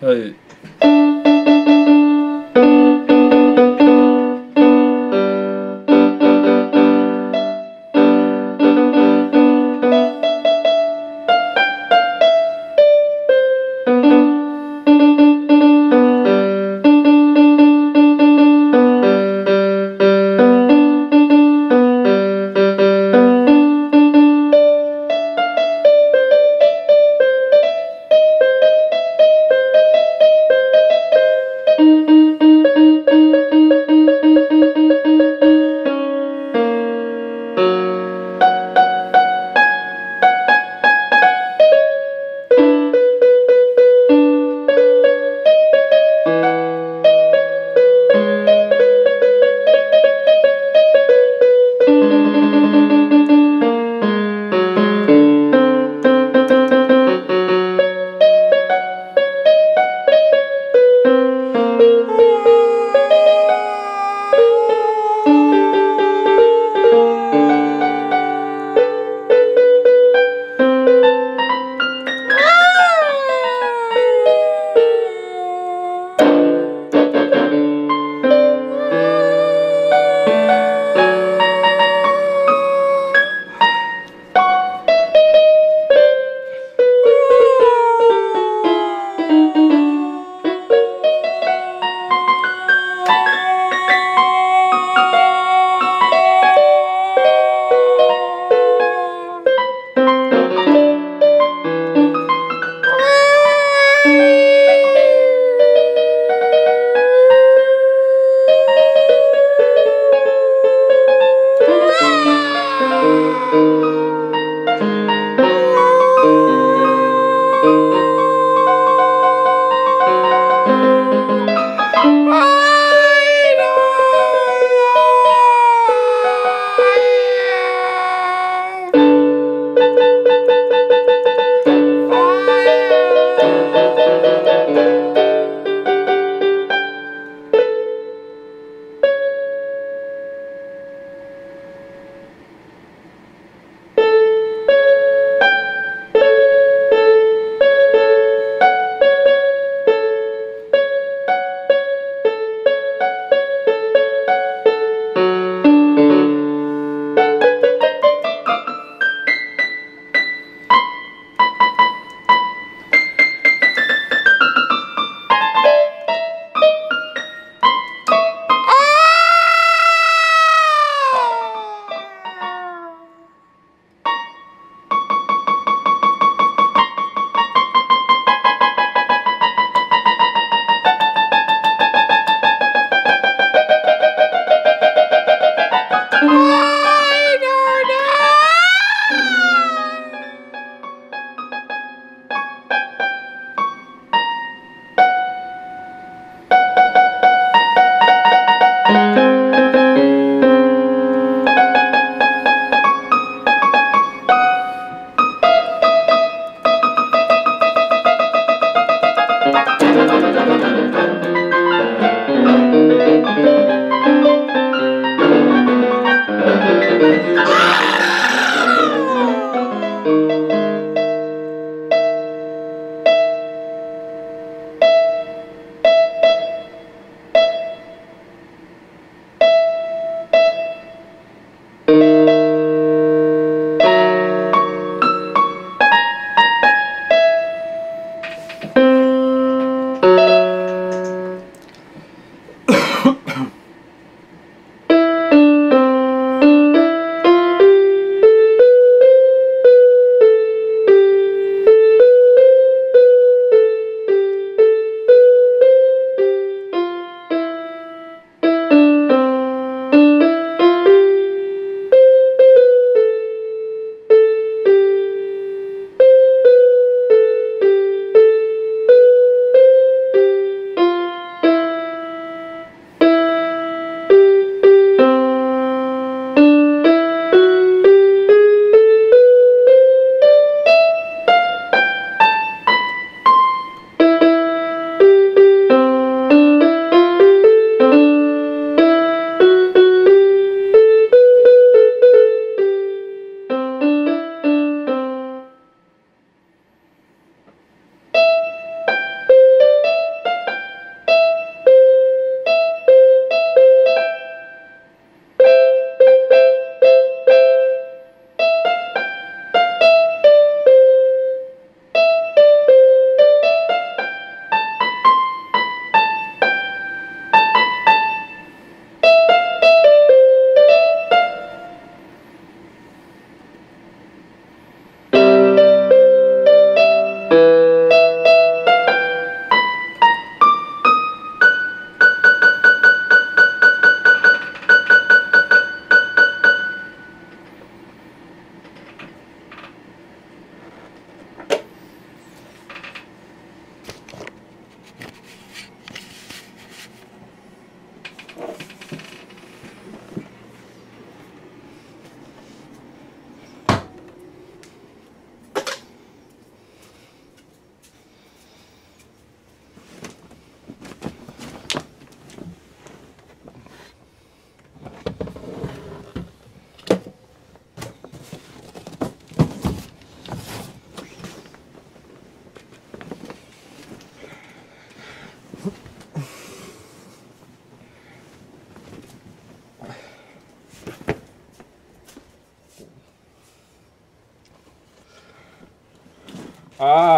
はい Ah.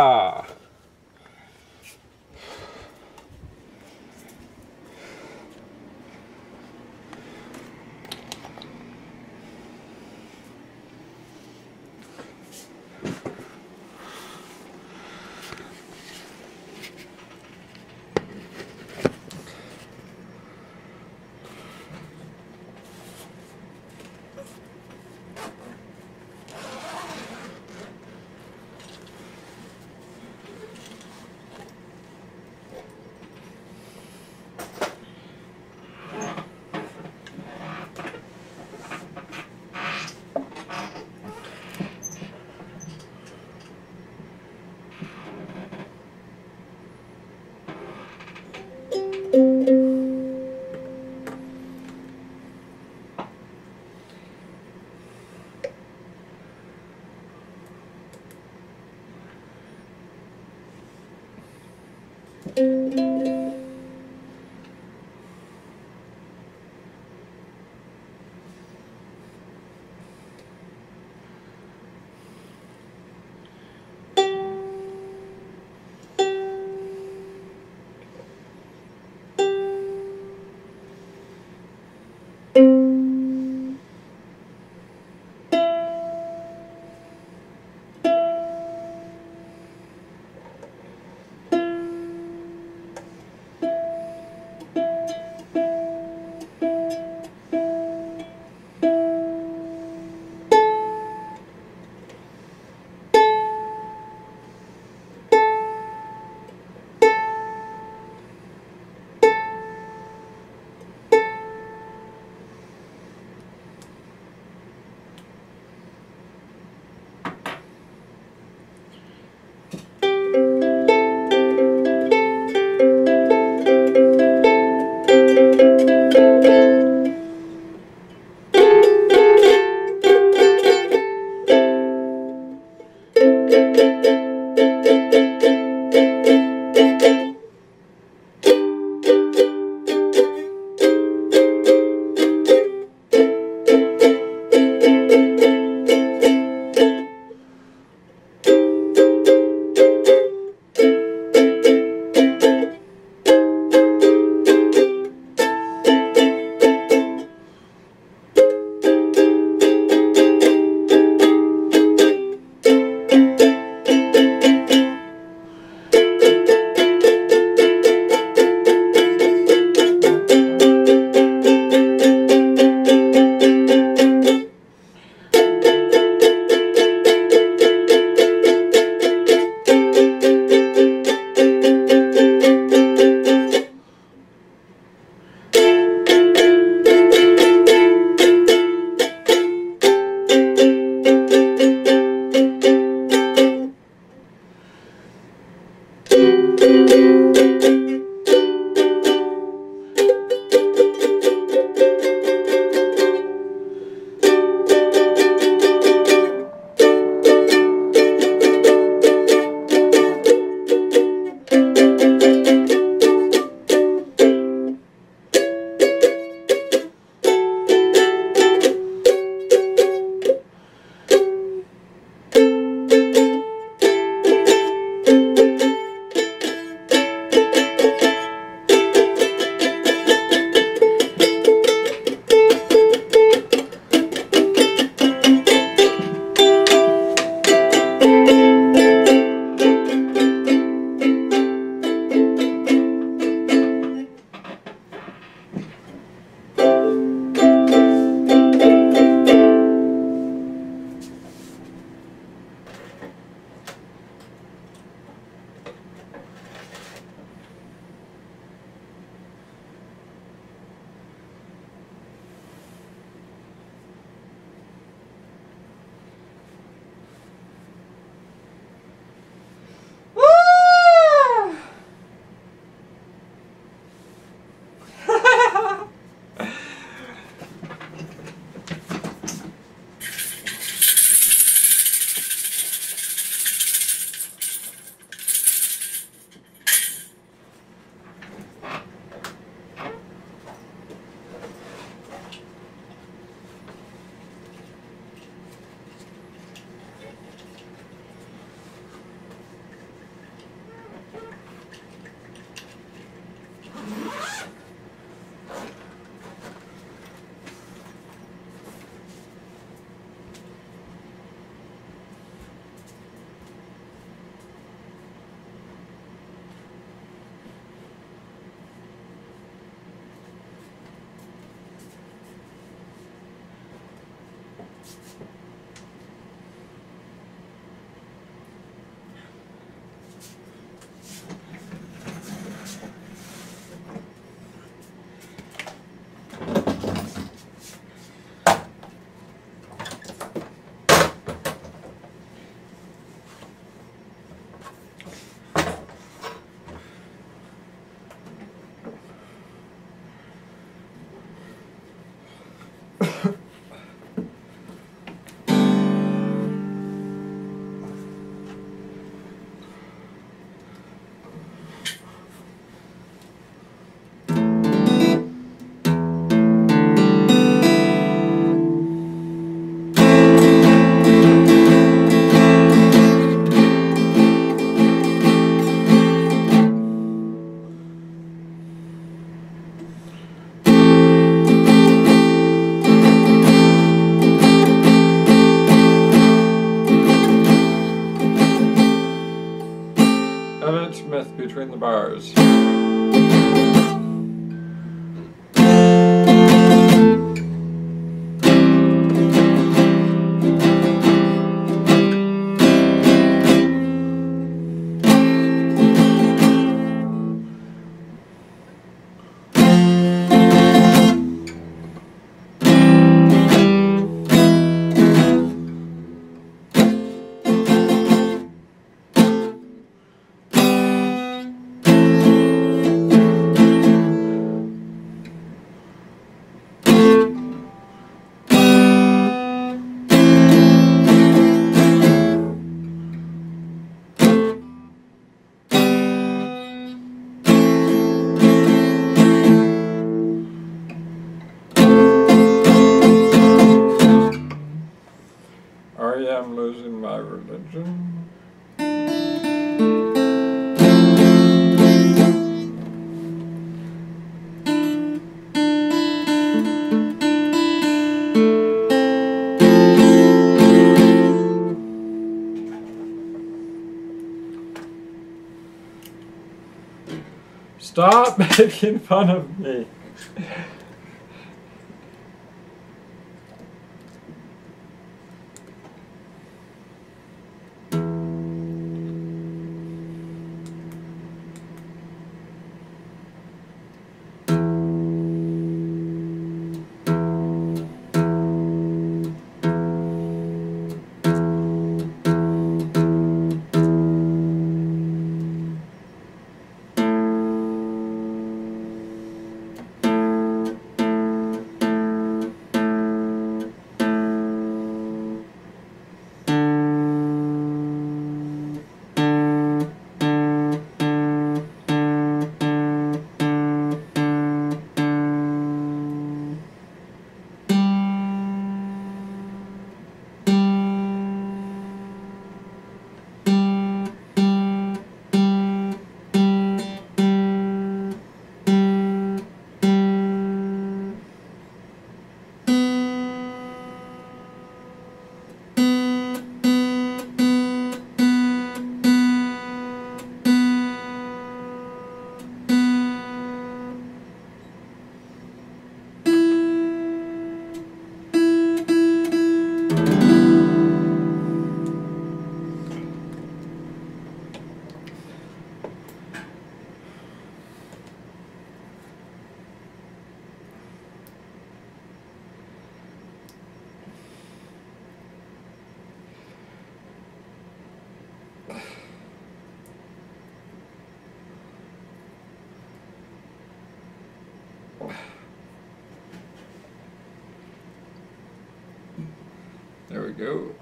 Bars. Stop, Mädchen, Pfanne. Nee. There we go.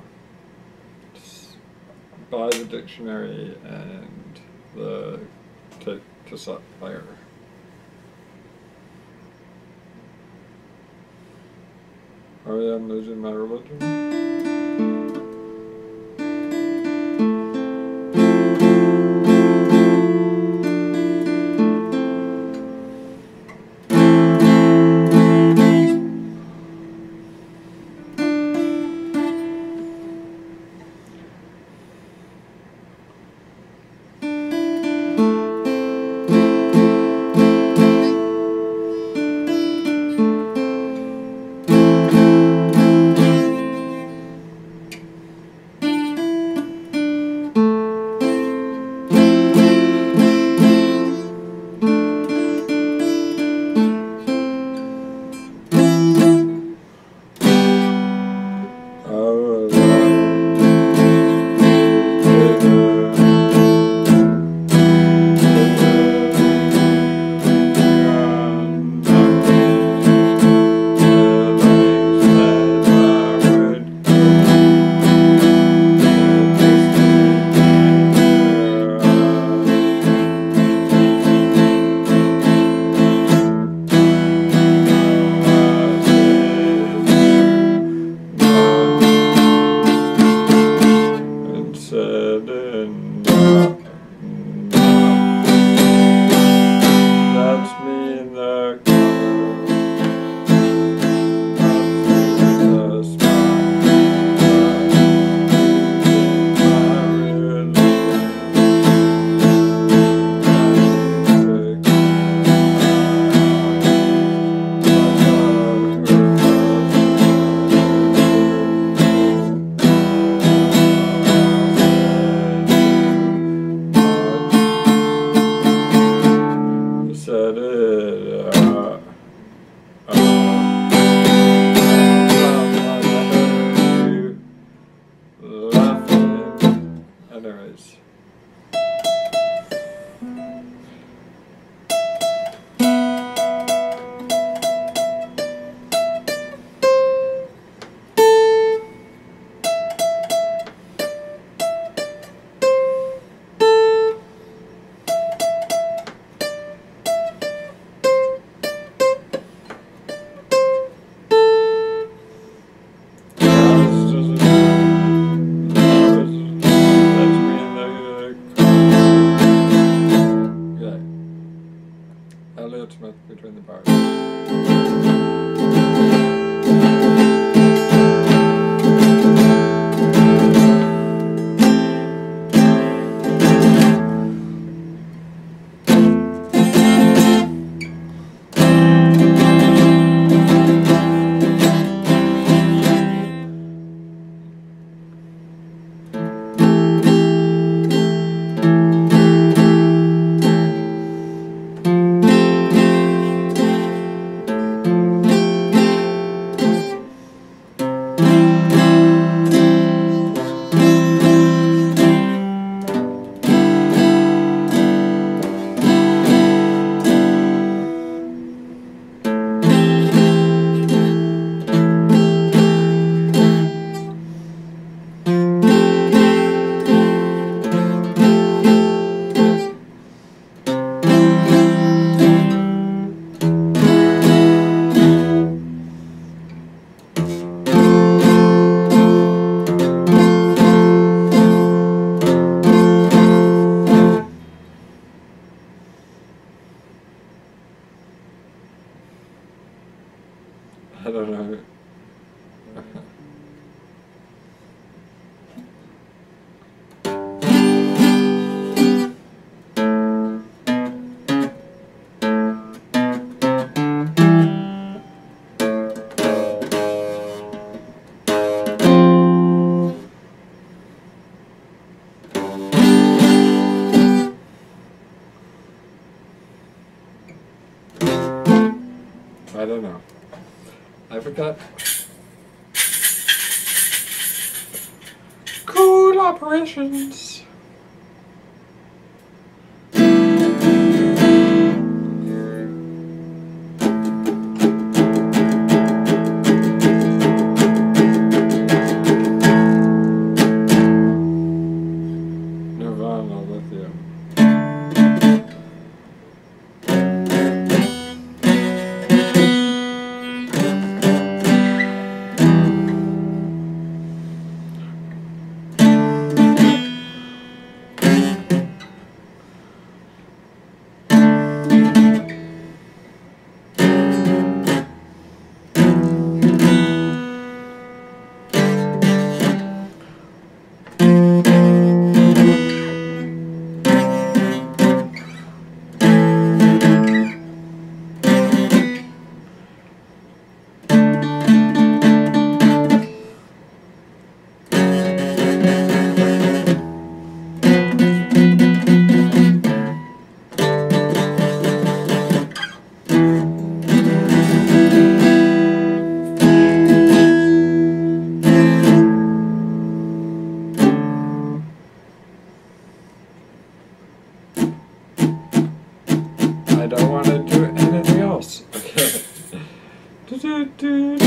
Just buy the dictionary and the tape cassette player. Oh yeah, I'm losing my religion. I don't want to do anything else. Okay.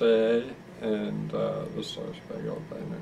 Marseille and uh, the Star Spangled Banner.